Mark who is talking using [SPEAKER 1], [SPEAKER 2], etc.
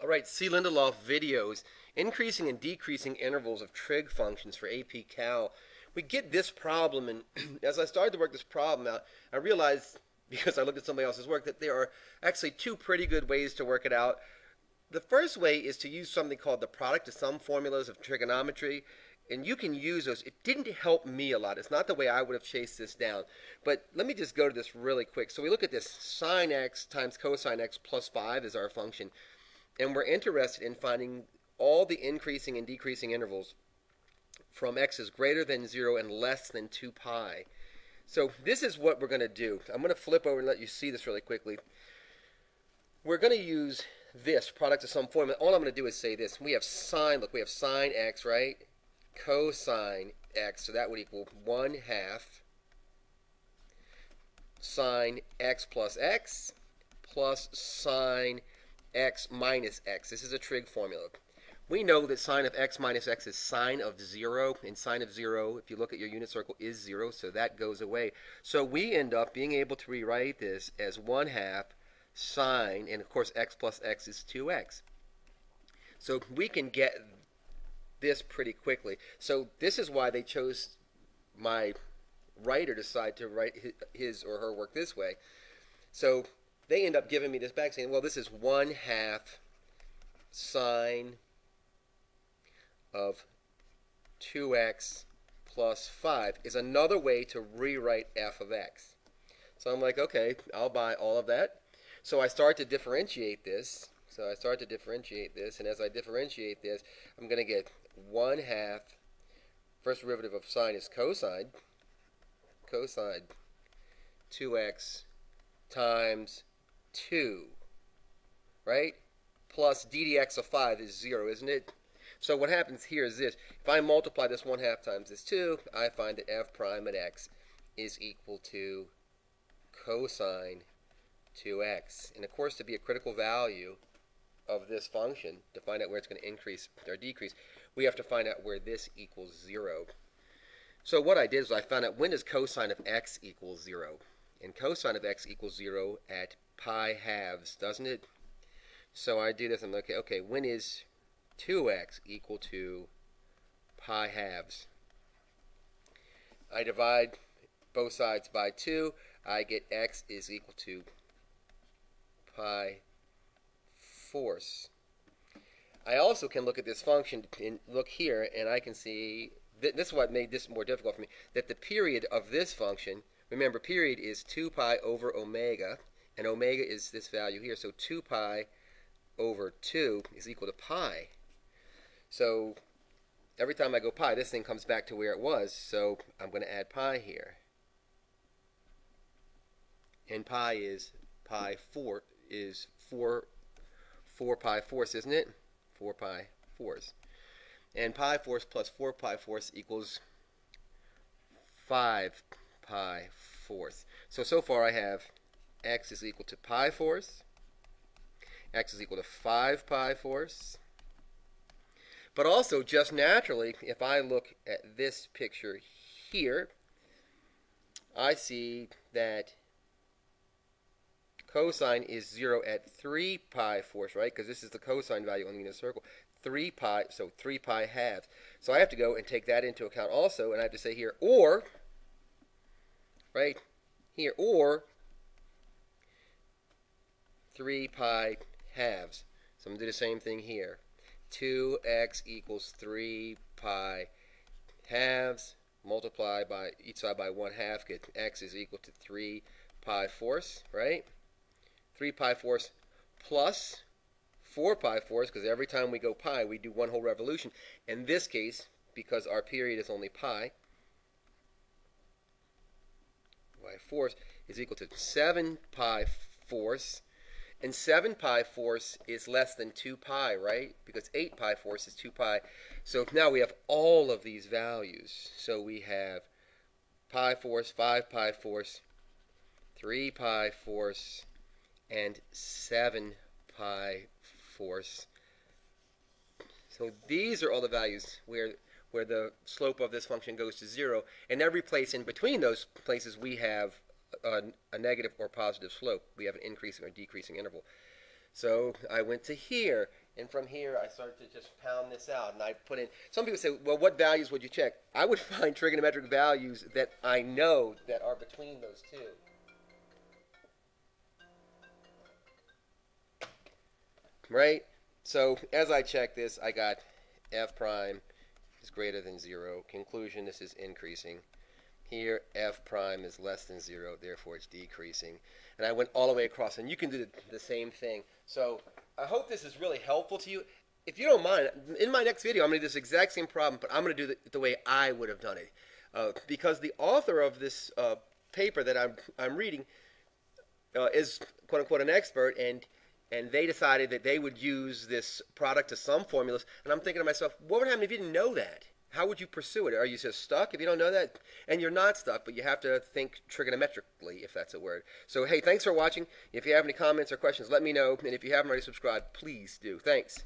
[SPEAKER 1] All right, C. Lindelof videos, increasing and decreasing intervals of trig functions for AP Cal. We get this problem, and as I started to work this problem out, I realized, because I looked at somebody else's work, that there are actually two pretty good ways to work it out. The first way is to use something called the product of sum formulas of trigonometry, and you can use those. It didn't help me a lot. It's not the way I would have chased this down. But let me just go to this really quick. So we look at this sine x times cosine x plus 5 is our function and we're interested in finding all the increasing and decreasing intervals from x is greater than 0 and less than 2 pi. So this is what we're going to do. I'm going to flip over and let you see this really quickly. We're going to use this product of sum formula. All I'm going to do is say this. We have sine, look, we have sine x, right? Cosine x, so that would equal 1 half sine x plus x plus sine x minus x. This is a trig formula. We know that sine of x minus x is sine of 0, and sine of 0, if you look at your unit circle, is 0, so that goes away. So we end up being able to rewrite this as 1 half sine, and of course x plus x is 2x. So we can get this pretty quickly. So this is why they chose my writer decide to write his or her work this way. So they end up giving me this back saying, well, this is 1 half sine of 2x plus 5 is another way to rewrite f of x. So I'm like, okay, I'll buy all of that. So I start to differentiate this. So I start to differentiate this, and as I differentiate this, I'm going to get 1 half, first derivative of sine is cosine, cosine 2x times 2, right? Plus ddx of 5 is 0, isn't it? So what happens here is this. If I multiply this 1 half times this 2, I find that f prime at x is equal to cosine 2x. And of course, to be a critical value of this function, to find out where it's going to increase or decrease, we have to find out where this equals 0. So what I did is I found out when does cosine of x equal 0. And cosine of x equals 0 at pi halves, doesn't it? So I do this, I'm like, okay, when is 2x equal to pi halves? I divide both sides by 2, I get x is equal to pi fourths. I also can look at this function and look here, and I can see, th this is what made this more difficult for me, that the period of this function, remember period is 2 pi over omega, and omega is this value here. So 2 pi over 2 is equal to pi. So every time I go pi, this thing comes back to where it was. So I'm going to add pi here. And pi is pi 4 is 4 4 pi fourths, isn't it? 4 pi fourths. And pi fourths plus 4 pi fourths equals 5 pi fourth. So, so far I have x is equal to pi fourth, x is equal to 5 pi fourths. But also, just naturally, if I look at this picture here, I see that cosine is 0 at 3 pi fourths, right? Because this is the cosine value on the unit circle. 3 pi, so 3 pi halves. So I have to go and take that into account also, and I have to say here, or, right, here, or 3 pi halves. So I'm going to do the same thing here. 2x equals 3 pi halves. Multiply by each side by 1 half. Get x is equal to 3 pi fourths, right? 3 pi fourths plus 4 pi fourths, because every time we go pi, we do one whole revolution. In this case, because our period is only pi, y fourths is equal to 7 pi fourths and 7 pi fourths is less than 2 pi, right? Because 8 pi fourths is 2 pi. So now we have all of these values. So we have pi fourths, 5 pi fourths, 3 pi fourths, and 7 pi fourths. So these are all the values where where the slope of this function goes to 0. And every place in between those places we have a, a negative or positive slope. We have an increasing or decreasing interval. So I went to here, and from here I started to just pound this out, and I put in. Some people say, "Well, what values would you check?" I would find trigonometric values that I know that are between those two. Right. So as I check this, I got f prime is greater than zero. Conclusion: This is increasing. Here, f prime is less than 0, therefore it's decreasing. And I went all the way across, and you can do the same thing. So I hope this is really helpful to you. If you don't mind, in my next video, I'm going to do this exact same problem, but I'm going to do it the way I would have done it. Uh, because the author of this uh, paper that I'm, I'm reading uh, is, quote unquote, an expert, and and they decided that they would use this product to sum formulas. And I'm thinking to myself, what would happen if you didn't know that? How would you pursue it? Are you just stuck if you don't know that? And you're not stuck, but you have to think trigonometrically, if that's a word. So, hey, thanks for watching. If you have any comments or questions, let me know. And if you haven't already subscribed, please do. Thanks.